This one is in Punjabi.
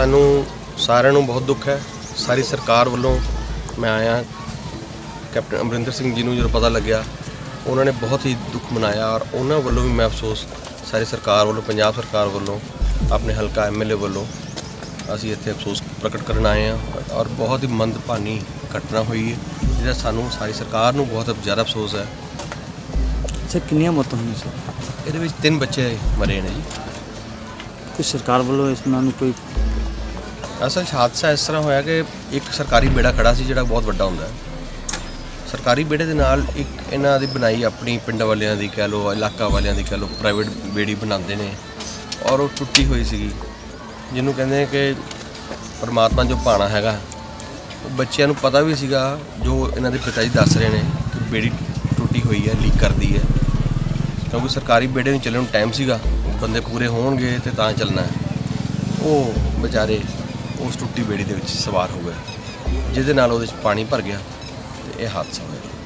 ਸਾਨੂੰ ਸਾਰਿਆਂ ਨੂੰ ਬਹੁਤ ਦੁੱਖ ਹੈ। ਸਾਰੀ ਸਰਕਾਰ ਵੱਲੋਂ ਮੈਂ ਆਇਆ। ਕੈਪਟਨ ਅਮਰਿੰਦਰ ਸਿੰਘ ਜੀ ਨੂੰ ਜਦੋਂ ਪਤਾ ਲੱਗਿਆ ਉਹਨਾਂ ਨੇ ਬਹੁਤ ਹੀ ਦੁੱਖ ਮਨਾਇਆ ਔਰ ਉਹਨਾਂ ਵੱਲੋਂ ਵੀ ਮੈਂ ਅਫਸੋਸ ਸਾਰੀ ਸਰਕਾਰ ਵੱਲੋਂ ਪੰਜਾਬ ਸਰਕਾਰ ਵੱਲੋਂ ਆਪਣੇ ਹਲਕਾ ਐਮਐਲਏ ਵੱਲੋਂ ਅਸੀਂ ਇੱਥੇ ਅਫਸੋਸ ਪ੍ਰਗਟ ਕਰਨ ਆਏ ਹਾਂ ਔਰ ਬਹੁਤ ਹੀ ਮੰਦਭਾਨੀ ਘਟਨਾ ਹੋਈ ਹੈ ਜਿਹਦਾ ਸਾਨੂੰ ਸਾਰੀ ਸਰਕਾਰ ਨੂੰ ਬਹੁਤ ਜ਼ਿਆਦਾ ਅਫਸੋਸ ਹੈ। ਸਰ ਕਿੰਨੀਆਂ ਮੌਤਾਂ ਹੋਈਆਂ ਸਰ ਇਹਦੇ ਵਿੱਚ ਤਿੰਨ ਬੱਚੇ ਮਰੇ ਨੇ ਜੀ। ਕੋਈ ਸਰਕਾਰ ਵੱਲੋਂ ਇਸ ਨਾਲ ਨੂੰ ਕੋਈ ਅਸਲ 'ਚ ਹਾਦਸਾ ਇਸ ਤਰ੍ਹਾਂ ਹੋਇਆ ਕਿ ਇੱਕ ਸਰਕਾਰੀ ਬੇੜਾ ਖੜਾ ਸੀ ਜਿਹੜਾ ਬਹੁਤ ਵੱਡਾ ਹੁੰਦਾ। ਹੈ ਸਰਕਾਰੀ ਬੇੜੇ ਦੇ ਨਾਲ ਇੱਕ ਇਹਨਾਂ ਦੀ ਬਣਾਈ ਆਪਣੀ ਪਿੰਡ ਵਾਲਿਆਂ ਦੀ ਕਹਿ ਲਓ, ਇਲਾਕਾ ਵਾਲਿਆਂ ਦੀ ਕਹਿ ਲਓ ਪ੍ਰਾਈਵੇਟ ਬੇੜੀ ਬਣਾਉਂਦੇ ਨੇ ਔਰ ਉਹ ਟੁੱਟੀ ਹੋਈ ਸੀਗੀ, ਜਿਹਨੂੰ ਕਹਿੰਦੇ ਕਿ ਪਰਮਾਤਮਾ ਜੋ ਪਾਣਾ ਹੈਗਾ, ਉਹ ਬੱਚਿਆਂ ਨੂੰ ਪਤਾ ਵੀ ਸੀਗਾ, ਜੋ ਇਹਨਾਂ ਦੇ ਪਿਤਾ ਜੀ ਦੱਸ ਰਹੇ ਨੇ ਕਿ ਬੇੜੀ ਟੁੱਟੀ ਹੋਈ ਹੈ, ਲੀਕ ਕਰਦੀ ਹੈ। ਕਿਉਂਕਿ ਸਰਕਾਰੀ ਬੇੜੇ ਨੂੰ ਚੱਲਣ ਨੂੰ ਟਾਈਮ ਸੀਗਾ, ਬੰਦੇ ਪੂਰੇ ਹੋਣਗੇ ਤੇ ਤਾਂ ਚੱਲਣਾ ਹੈ। ਉਹ ਵਿਚਾਰੇ ਉਸ ਟੁੱਟੀ ਬੇੜੀ ਦੇ ਵਿੱਚ ਸਵਾਰ ਹੋ ਗਿਆ। ਜਿਹਦੇ ਨਾਲ ਉਹਦੇ ਵਿੱਚ ਪਾਣੀ ਭਰ ਗਿਆ ਤੇ ਇਹ ਹਾਦਸਾ ਹੋਇਆ।